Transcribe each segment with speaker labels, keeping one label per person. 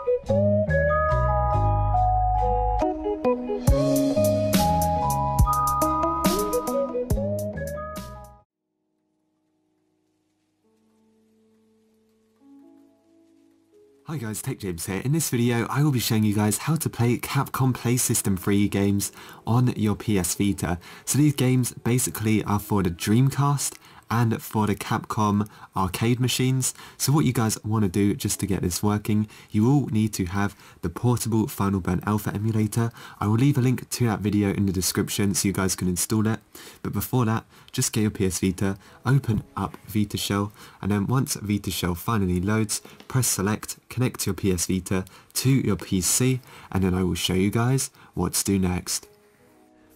Speaker 1: Hi guys, Tech James here. In this video, I will be showing you guys how to play Capcom Play System 3 games on your PS Vita. So these games basically are for the Dreamcast and for the Capcom arcade machines. So what you guys want to do just to get this working, you will need to have the portable Final Burn Alpha emulator. I will leave a link to that video in the description so you guys can install it. But before that, just get your PS Vita, open up Vita Shell, and then once Vita Shell finally loads, press select, connect your PS Vita to your PC, and then I will show you guys what to do next.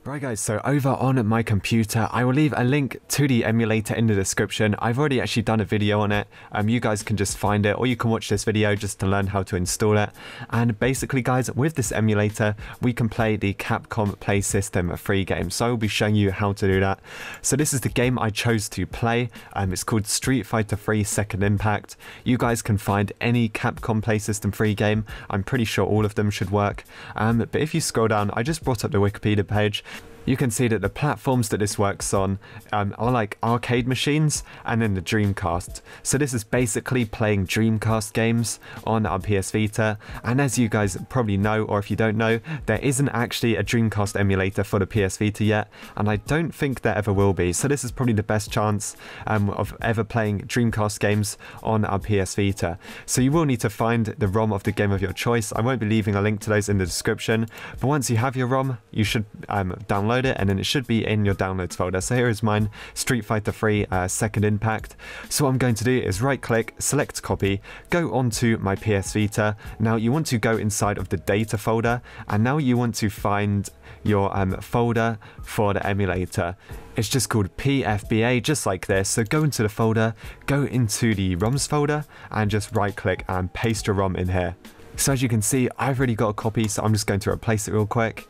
Speaker 1: Right guys, so over on my computer, I will leave a link to the emulator in the description. I've already actually done a video on it. Um, you guys can just find it or you can watch this video just to learn how to install it. And basically guys, with this emulator, we can play the Capcom Play System free game. So I'll be showing you how to do that. So this is the game I chose to play. Um, it's called Street Fighter 3 Second Impact. You guys can find any Capcom Play System free game. I'm pretty sure all of them should work. Um, but if you scroll down, I just brought up the Wikipedia page you can see that the platforms that this works on um, are like arcade machines and then the Dreamcast. So this is basically playing Dreamcast games on our PS Vita. And as you guys probably know, or if you don't know, there isn't actually a Dreamcast emulator for the PS Vita yet. And I don't think there ever will be. So this is probably the best chance um, of ever playing Dreamcast games on our PS Vita. So you will need to find the ROM of the game of your choice. I won't be leaving a link to those in the description. But once you have your ROM, you should um, download it and then it should be in your downloads folder. So here is mine, Street Fighter 3 uh, Second Impact. So what I'm going to do is right click, select copy, go onto my PS Vita. Now you want to go inside of the data folder and now you want to find your um, folder for the emulator. It's just called PFBA, just like this. So go into the folder, go into the ROMs folder and just right click and paste your ROM in here. So as you can see, I've already got a copy, so I'm just going to replace it real quick.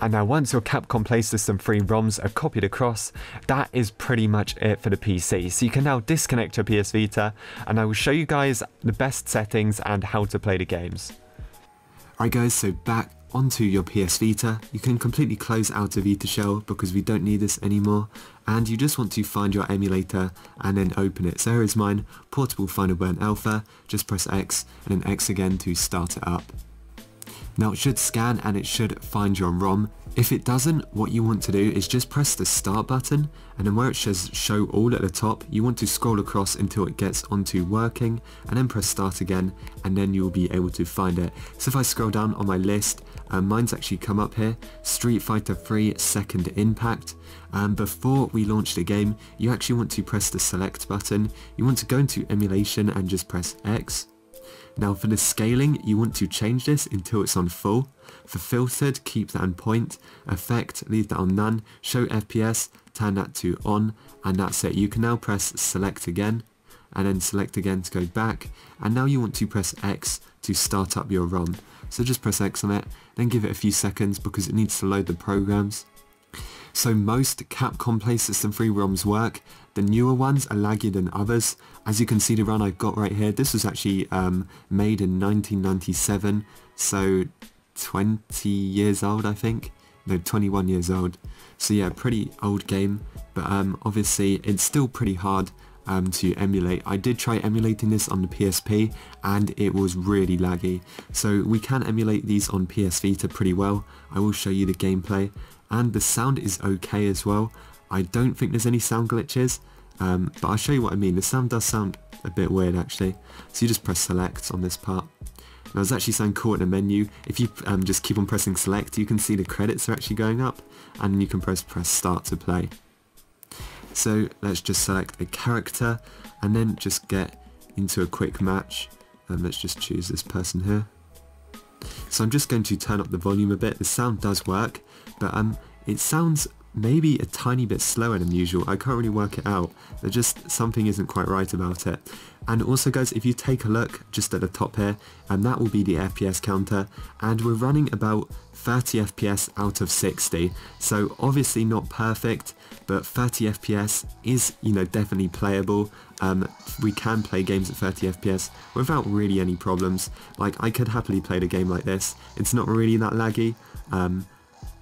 Speaker 1: And now once your Capcom Play System 3 ROMs are copied across, that is pretty much it for the PC. So you can now disconnect your PS Vita and I will show you guys the best settings and how to play the games. Alright guys, so back onto your PS Vita, you can completely close out of Vita Shell because we don't need this anymore and you just want to find your emulator and then open it. So here is mine, Portable Final Burn Alpha, just press X and then X again to start it up. Now it should scan and it should find your ROM. If it doesn't, what you want to do is just press the start button and then where it says show all at the top, you want to scroll across until it gets onto working and then press start again and then you'll be able to find it. So if I scroll down on my list, um, mine's actually come up here, Street Fighter 3 Second Impact. Um, before we launch the game, you actually want to press the select button. You want to go into emulation and just press X now for the scaling, you want to change this until it's on full. For filtered, keep that on point. Effect, leave that on none. Show FPS, turn that to on, and that's it. You can now press select again, and then select again to go back. And now you want to press X to start up your ROM. So just press X on it, then give it a few seconds because it needs to load the programs. So most Capcom Play System 3 ROMs work, the newer ones are laggier than others. As you can see the ROM I've got right here, this was actually um, made in 1997, so 20 years old I think, no 21 years old. So yeah, pretty old game, but um, obviously it's still pretty hard um, to emulate. I did try emulating this on the PSP and it was really laggy. So we can emulate these on PS Vita pretty well. I will show you the gameplay and the sound is okay as well. I don't think there's any sound glitches, um, but I'll show you what I mean. The sound does sound a bit weird actually. So you just press select on this part. Now it's actually sound cool in the menu. If you um, just keep on pressing select, you can see the credits are actually going up, and you can press press start to play. So let's just select a character, and then just get into a quick match. And let's just choose this person here. So I'm just going to turn up the volume a bit. The sound does work, but um, it sounds maybe a tiny bit slower than usual. I can't really work it out. There's just something isn't quite right about it. And also guys, if you take a look just at the top here, and that will be the FPS counter, and we're running about 30 FPS out of 60. So obviously not perfect, but 30 FPS is, you know, definitely playable. Um, we can play games at 30 FPS without really any problems. Like I could happily play a game like this. It's not really that laggy, um,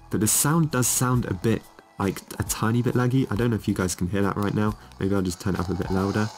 Speaker 1: but the sound does sound a bit like a tiny bit laggy. I don't know if you guys can hear that right now. Maybe I'll just turn it up a bit louder.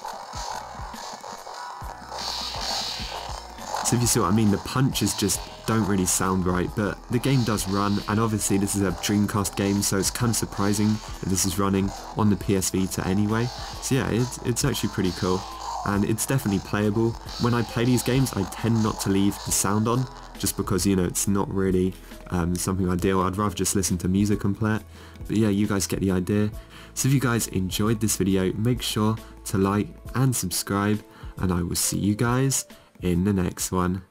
Speaker 1: If you see what I mean, the punches just don't really sound right, but the game does run, and obviously this is a Dreamcast game, so it's kind of surprising that this is running on the PS Vita anyway. So yeah, it's, it's actually pretty cool, and it's definitely playable. When I play these games, I tend not to leave the sound on, just because, you know, it's not really um, something ideal. I'd rather just listen to music and play it. But yeah, you guys get the idea. So if you guys enjoyed this video, make sure to like and subscribe, and I will see you guys in the next one.